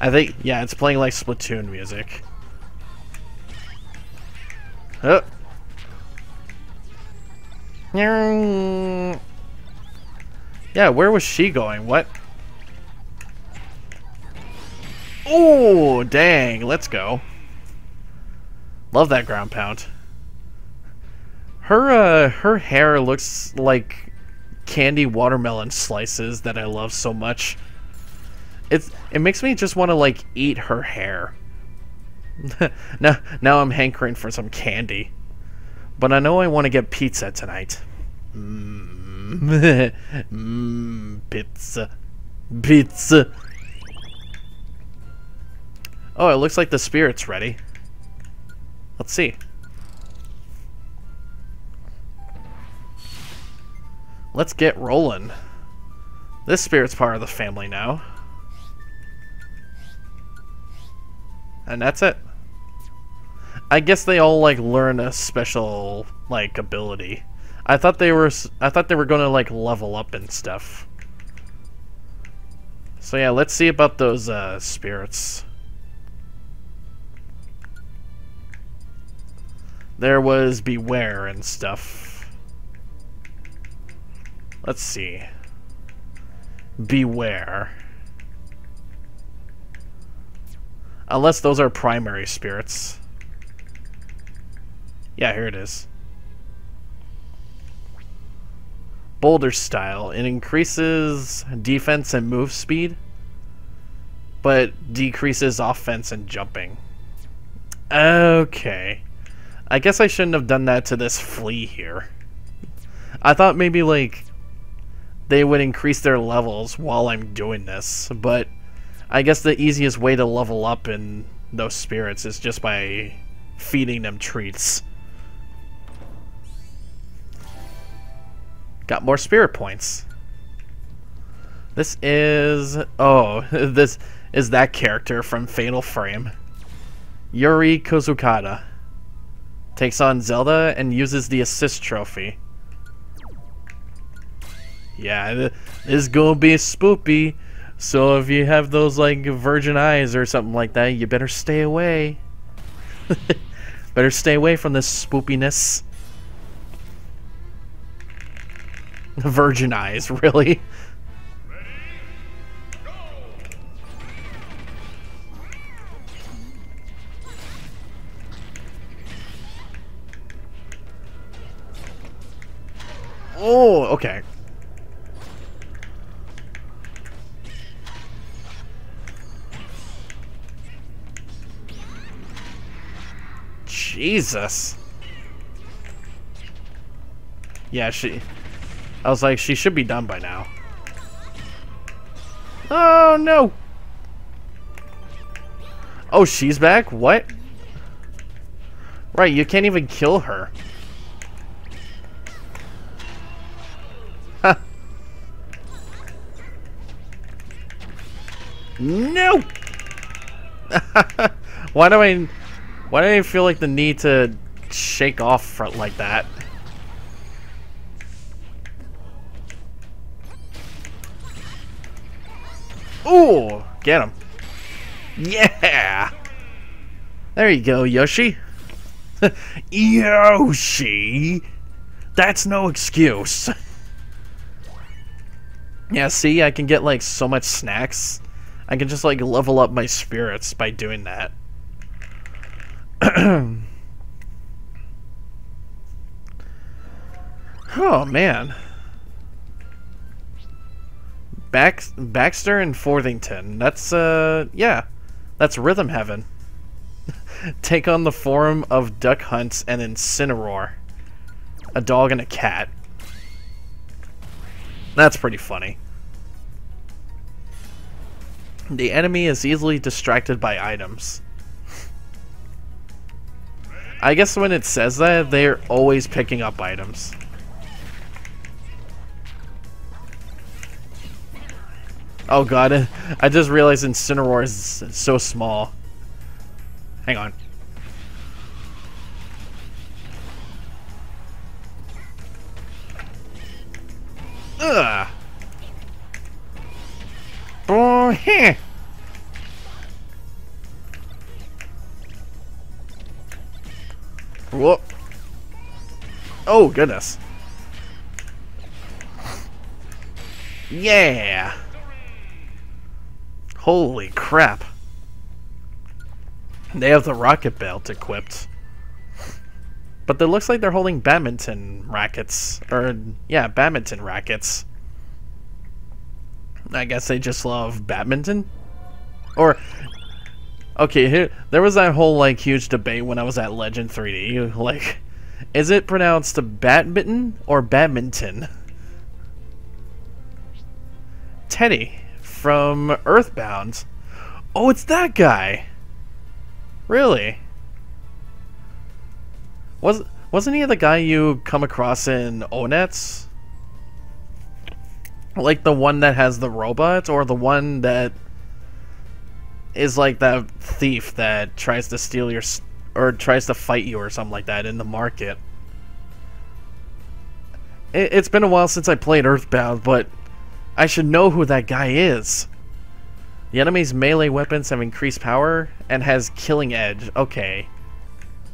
I think, yeah, it's playing like Splatoon music. Oh. Yeah, where was she going? What? Oh, dang. Let's go. Love that ground pound. Her, uh, her hair looks like candy watermelon slices that I love so much. It's, it makes me just want to, like, eat her hair. now, now I'm hankering for some candy. But I know I want to get pizza tonight. Mmm. Mmm. Pizza. Pizza. Oh, it looks like the spirit's ready. Let's see. Let's get rolling. This spirit's part of the family now. And that's it. I guess they all like learn a special like ability. I thought they were I thought they were going to like level up and stuff. So yeah, let's see about those uh, spirits. There was Beware and stuff. Let's see. Beware. Unless those are primary spirits. Yeah, here it is. Boulder style. It increases defense and move speed, but decreases offense and jumping. Okay. I guess I shouldn't have done that to this flea here. I thought maybe, like, they would increase their levels while I'm doing this, but I guess the easiest way to level up in those spirits is just by feeding them treats. Got more spirit points. This is... Oh, this is that character from Fatal Frame. Yuri Kozukata. Takes on Zelda and uses the assist trophy. Yeah, this is gonna be spoopy. So if you have those like virgin eyes or something like that, you better stay away. better stay away from this spoopiness. Virgin eyes, really? Oh, okay. Jesus. Yeah, she... I was like, she should be done by now. Oh, no! Oh, she's back? What? Right, you can't even kill her. No! why do I... Why do I feel like the need to shake off like that? Ooh! Get him. Yeah! There you go, Yoshi. Yoshi! That's no excuse. yeah, see, I can get like so much snacks. I can just like level up my spirits by doing that. oh man. Bax Baxter and Forthington. That's uh yeah. That's Rhythm Heaven. Take on the form of Duck Hunts and Incineroar. A dog and a cat. That's pretty funny. The enemy is easily distracted by items. I guess when it says that, they're always picking up items. Oh god, I just realized Incineroar is so small. Hang on. Ugh. Oh, heh. Oh, goodness. Yeah! Holy crap. They have the rocket belt equipped. But it looks like they're holding badminton rackets. Or, yeah, badminton rackets. I guess they just love badminton? Or, okay, here, there was that whole, like, huge debate when I was at Legend 3D. Like, is it pronounced badminton or badminton? Teddy from Earthbound. Oh, it's that guy. Really? Was wasn't he the guy you come across in Onets? Like the one that has the robot, or the one that is like that thief that tries to steal your or tries to fight you or something like that in the market. It, it's been a while since I played Earthbound, but I should know who that guy is. The enemy's melee weapons have increased power and has killing edge. Okay.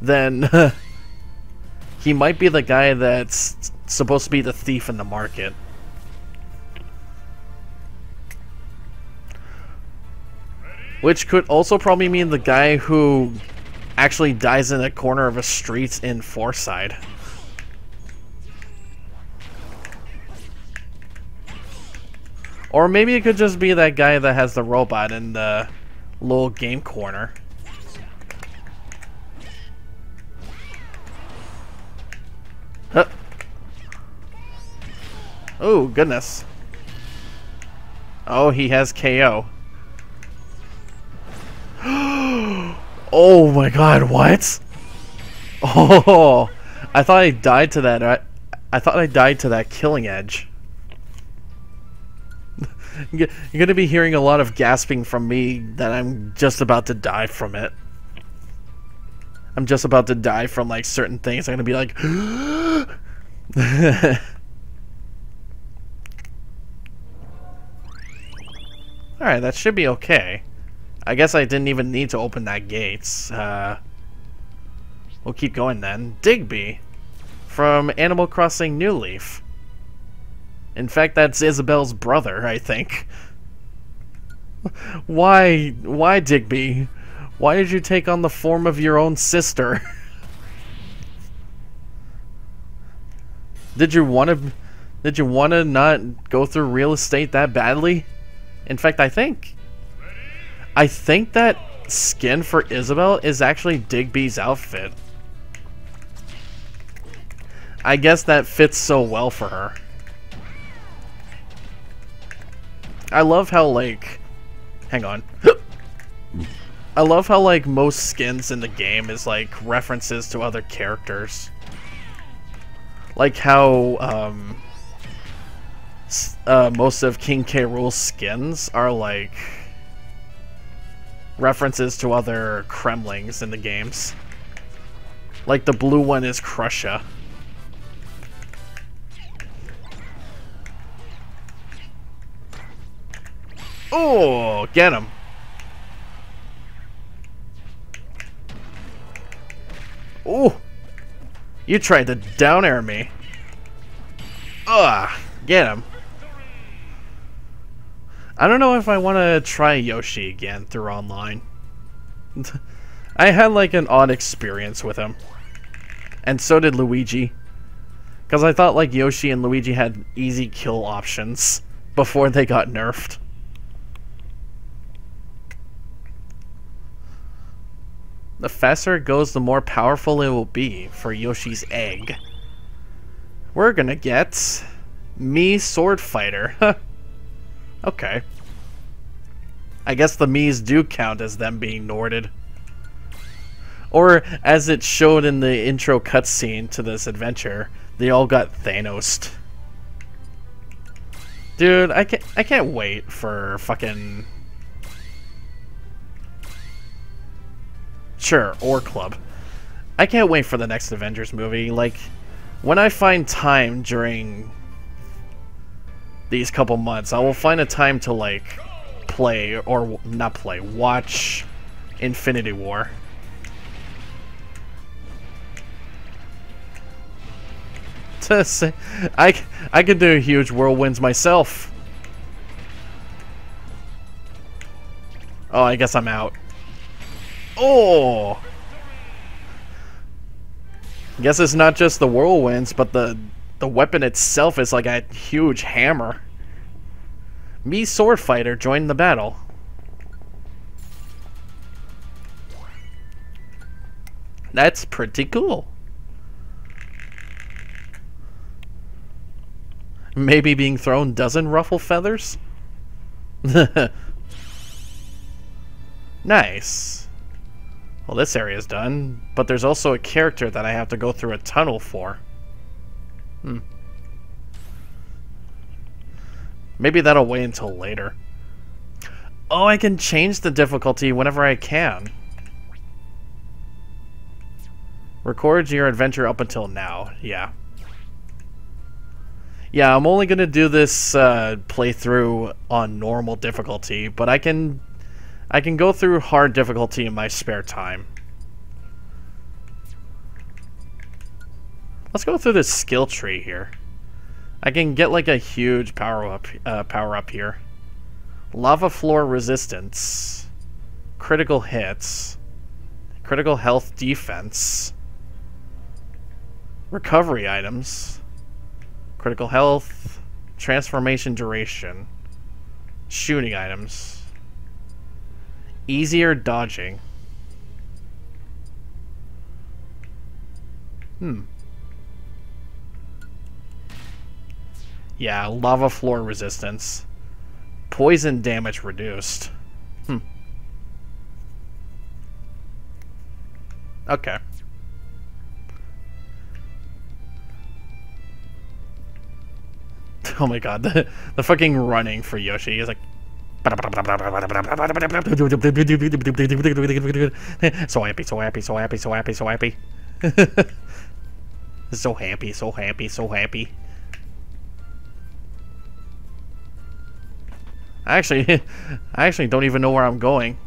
Then he might be the guy that's supposed to be the thief in the market. Which could also probably mean the guy who actually dies in a corner of a street in Fourside. Or maybe it could just be that guy that has the robot in the little game corner. Huh. Oh, goodness. Oh, he has KO. Oh my god, what? Oh, I thought I died to that. I, I thought I died to that killing edge. You're going to be hearing a lot of gasping from me that I'm just about to die from it. I'm just about to die from like certain things. I'm going to be like Alright, that should be okay. I guess I didn't even need to open that gates. Uh, we'll keep going then. Digby from Animal Crossing New Leaf. In fact, that's Isabelle's brother, I think. Why, why, Digby? Why did you take on the form of your own sister? did you want to, did you want to not go through real estate that badly? In fact, I think, I think that skin for Isabelle is actually Digby's outfit. I guess that fits so well for her. I love how, like... Hang on. I love how, like, most skins in the game is, like, references to other characters. Like how, um... Uh, most of King K. Rool's skins are, like... References to other Kremlings in the games. Like, the blue one is Krusha. Oh, get him. Oh, you tried to down air me. Ugh, get him. I don't know if I want to try Yoshi again through online. I had like an odd experience with him. And so did Luigi. Because I thought like Yoshi and Luigi had easy kill options before they got nerfed. The faster it goes, the more powerful it will be for Yoshi's egg. We're gonna get Mii Sword Fighter. okay. I guess the Mii's do count as them being Norded. Or, as it showed in the intro cutscene to this adventure, they all got Thanos. Dude, I can't, I can't wait for fucking Sure, or Club. I can't wait for the next Avengers movie. Like, when I find time during these couple months, I will find a time to, like, play, or not play, watch Infinity War. I, I could do huge whirlwinds myself. Oh, I guess I'm out. Oh! Guess it's not just the whirlwinds, but the the weapon itself is like a huge hammer. Mii sword fighter joined the battle. That's pretty cool. Maybe being thrown doesn't ruffle feathers? nice. Well, this area's done, but there's also a character that I have to go through a tunnel for. Hmm. Maybe that'll wait until later. Oh, I can change the difficulty whenever I can. Record your adventure up until now. Yeah. Yeah, I'm only going to do this uh, playthrough on normal difficulty, but I can I can go through hard difficulty in my spare time. Let's go through this skill tree here. I can get like a huge power up uh, power up here. Lava floor resistance, critical hits, critical health defense, recovery items, critical health, transformation duration, shooting items, easier dodging. Hmm. Yeah, lava floor resistance. Poison damage reduced. Hmm. Okay. Oh my god, the, the fucking running for Yoshi is like... so happy, so happy, so happy, so happy, so happy. so happy, so happy, so happy. I actually, I actually don't even know where I'm going.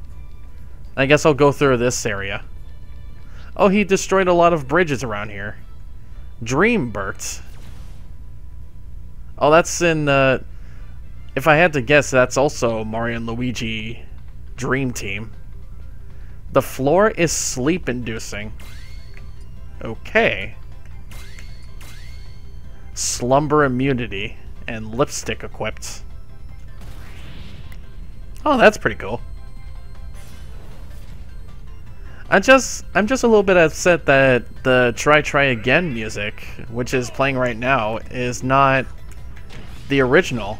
I guess I'll go through this area. Oh, he destroyed a lot of bridges around here. Dream, Dreambert. Oh, that's in, uh, if I had to guess, that's also Mario and Luigi Dream Team. The floor is sleep-inducing. Okay. Slumber immunity and lipstick equipped. Oh, that's pretty cool. I just I'm just a little bit upset that the Try Try Again music, which is playing right now, is not the original.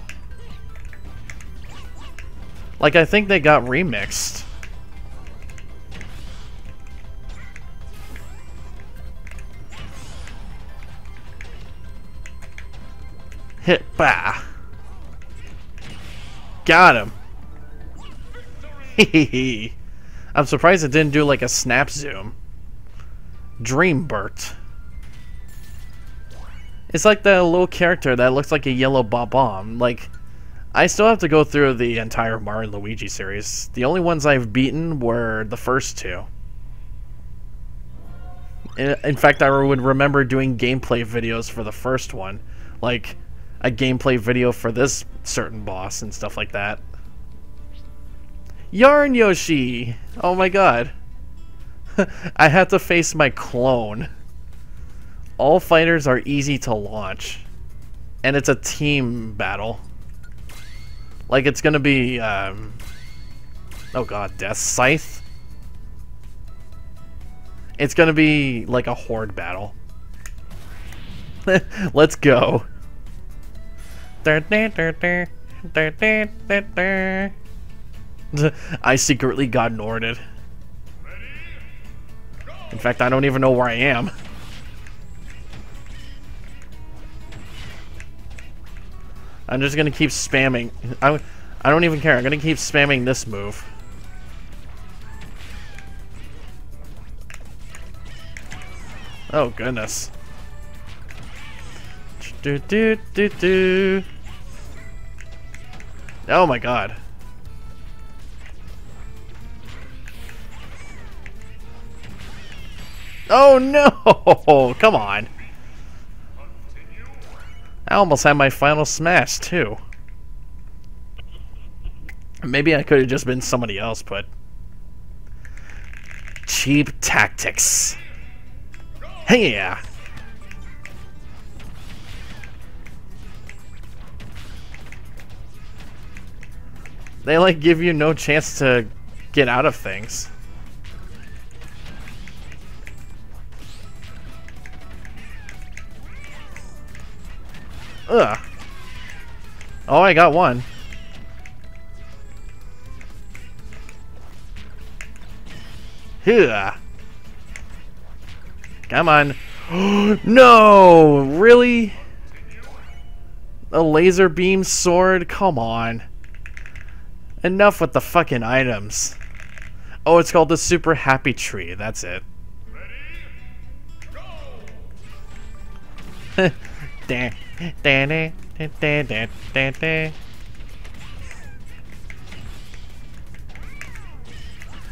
Like I think they got remixed. Hit bah. Got him. I'm surprised it didn't do like a snap zoom. Dreambert. It's like the little character that looks like a yellow Bob-omb. Like, I still have to go through the entire Mario Luigi series. The only ones I've beaten were the first two. In fact, I would remember doing gameplay videos for the first one. Like, a gameplay video for this certain boss and stuff like that. Yarn Yoshi! Oh my god. I have to face my clone. All fighters are easy to launch. And it's a team battle. Like it's gonna be, um... Oh god, Death Scythe? It's gonna be like a horde battle. Let's go. I secretly got Norded. In fact, I don't even know where I am. I'm just gonna keep spamming. I, I don't even care. I'm gonna keep spamming this move. Oh goodness. Do do do do. Oh my god. Oh no! Come on. I almost had my final smash, too. Maybe I could have just been somebody else, but... Cheap tactics. Hey, yeah! They, like, give you no chance to get out of things. Ugh. Oh, I got one. Here. Come on. no! Really? A laser beam sword? Come on. Enough with the fucking items. Oh, it's called the Super Happy Tree. That's it.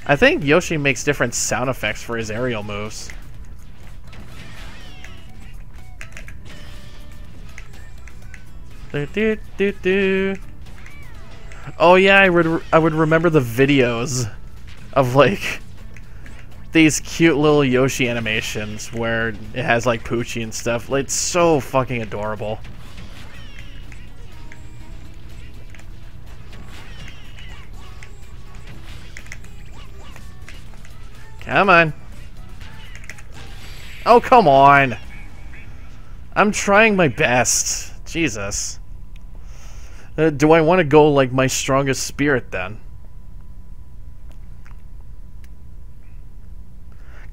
I think Yoshi makes different sound effects for his aerial moves. Oh yeah, I would I would remember the videos of like these cute little Yoshi animations where it has like Poochy and stuff. It's so fucking adorable. Come on. Oh, come on. I'm trying my best. Jesus. Uh, do I want to go like my strongest spirit then?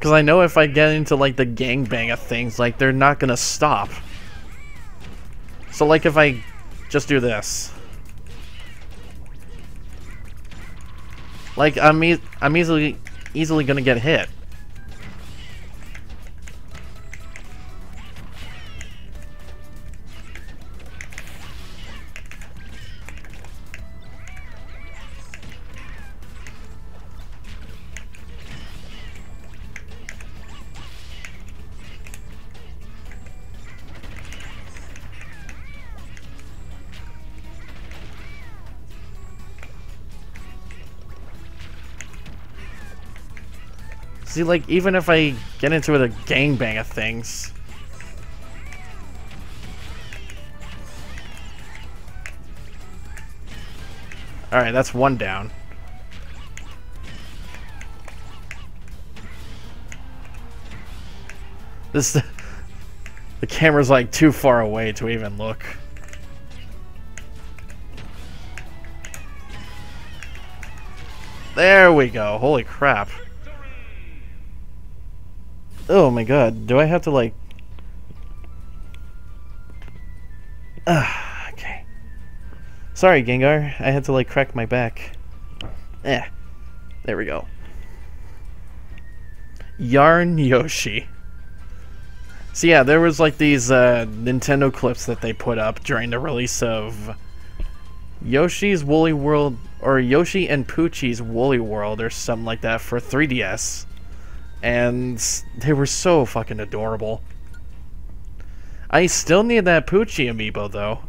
Because I know if I get into, like, the gangbang of things, like, they're not gonna stop. So, like, if I just do this. Like, I'm, e I'm easily, easily gonna get hit. See, like, even if I get into the gangbang of things... Alright, that's one down. This... The camera's, like, too far away to even look. There we go. Holy crap. Oh my god, do I have to like... Ah, okay. Sorry, Gengar. I had to like crack my back. Eh. There we go. Yarn Yoshi. So yeah, there was like these uh, Nintendo clips that they put up during the release of Yoshi's Woolly World, or Yoshi and Poochy's Woolly World, or something like that for 3DS and they were so fucking adorable. I still need that Poochy amiibo, though.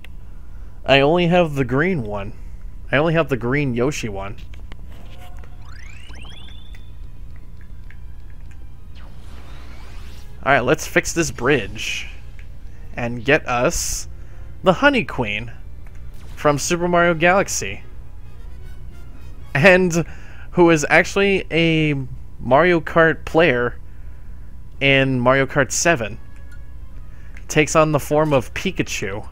I only have the green one. I only have the green Yoshi one. Alright, let's fix this bridge. And get us the Honey Queen from Super Mario Galaxy. And who is actually a Mario Kart player in Mario Kart 7 takes on the form of Pikachu.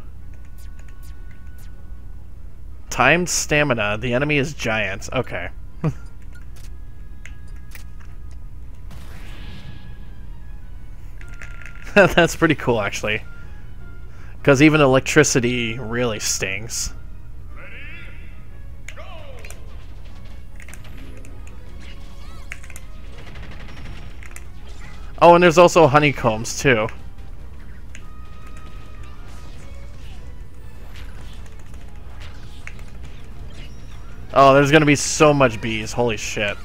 Timed stamina. The enemy is giant. Okay. That's pretty cool, actually. Because even electricity really stings. Oh, and there's also honeycombs, too. Oh, there's gonna be so much bees. Holy shit.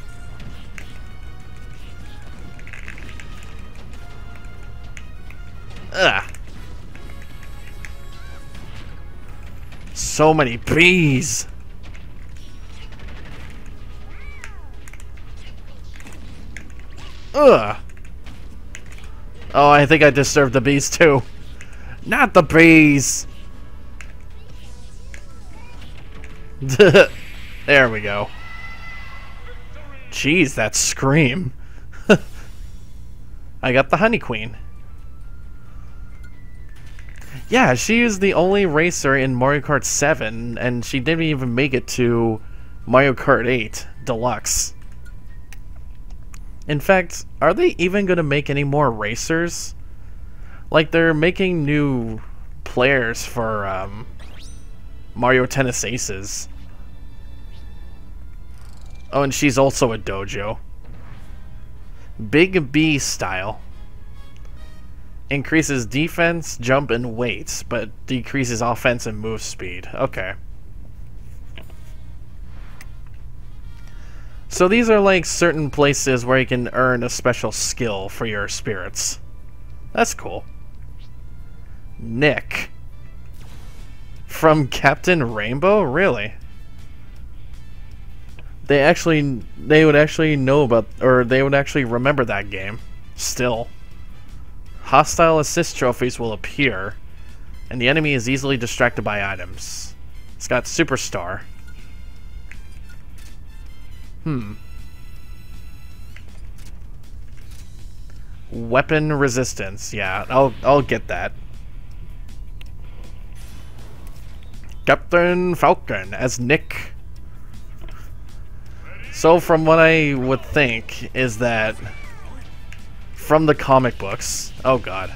Ugh. so many bees. Ugh. Oh, I think I disturbed the bees too. Not the bees. there we go. Jeez, that scream. I got the Honey Queen. Yeah, she is the only racer in Mario Kart 7, and she didn't even make it to Mario Kart 8 Deluxe. In fact, are they even going to make any more racers? Like, they're making new players for um, Mario Tennis Aces. Oh, and she's also a dojo. Big B style. Increases defense, jump, and weight, but decreases offense and move speed. Okay. So these are like certain places where you can earn a special skill for your spirits. That's cool. Nick. From Captain Rainbow? Really? They actually, they would actually know about, or they would actually remember that game. Still. Hostile assist trophies will appear, and the enemy is easily distracted by items. It's got Superstar. Hmm. Weapon resistance. Yeah, I'll I'll get that. Captain Falcon as Nick. So from what I would think is that from the comic books. Oh god.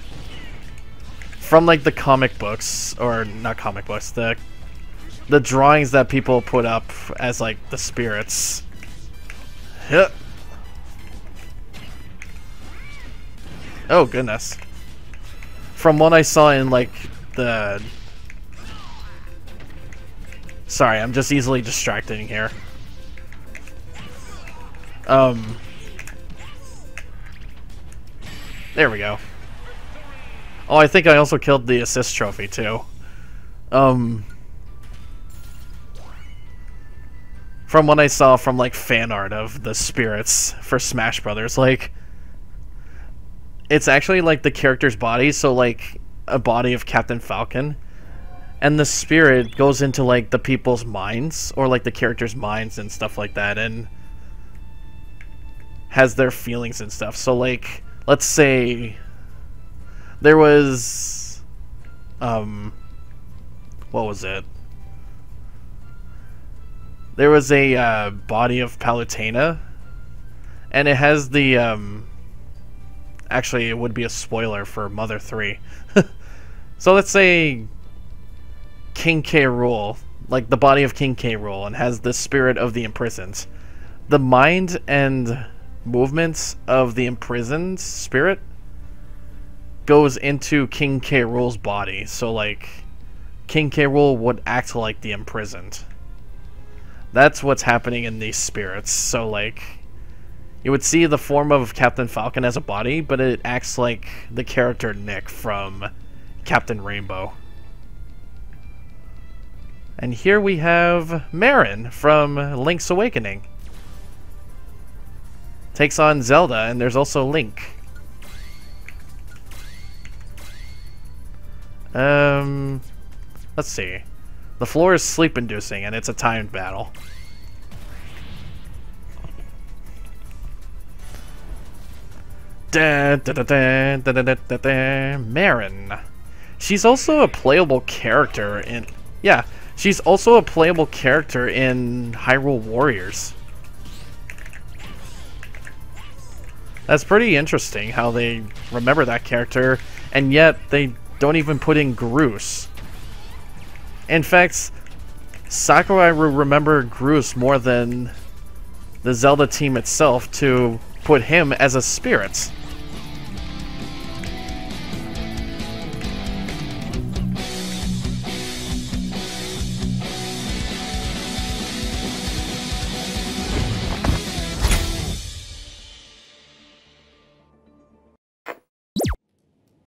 From like the comic books or not comic books, the the drawings that people put up as like the spirits Yep. Oh, goodness. From what I saw in, like, the... Sorry, I'm just easily distracting here. Um... There we go. Oh, I think I also killed the assist trophy, too. Um... from what I saw from like fan art of the spirits for Smash Brothers, like it's actually like the character's body, so like a body of Captain Falcon, and the spirit goes into like the people's minds or like the characters' minds and stuff like that, and has their feelings and stuff. So like, let's say there was, um, what was it? There was a uh, body of Palutena, and it has the um, actually it would be a spoiler for Mother Three. so let's say King K. Rool, like the body of King K. Rool, and has the spirit of the imprisoned. The mind and movements of the imprisoned spirit goes into King K. Rool's body. So like King K. Rool would act like the imprisoned. That's what's happening in these spirits. So, like, you would see the form of Captain Falcon as a body, but it acts like the character Nick from Captain Rainbow. And here we have Marin from Link's Awakening. Takes on Zelda, and there's also Link. Um, let's see. The floor is sleep-inducing, and it's a timed battle. Da, da, da, da, da, da, da, da, Marin. She's also a playable character in... Yeah, she's also a playable character in Hyrule Warriors. That's pretty interesting how they remember that character, and yet they don't even put in Groose. In fact, Sakurai will remember Groose more than the Zelda team itself to put him as a spirit.